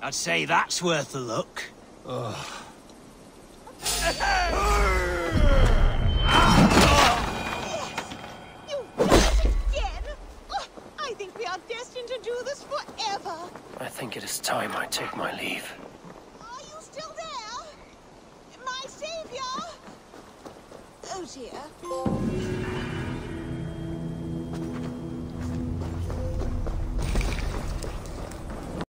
I'd say that's worth a look. You did it again! Oh, I think we are destined to do this forever. I think it is time I take my leave. Are you still there? My savior? Oh dear.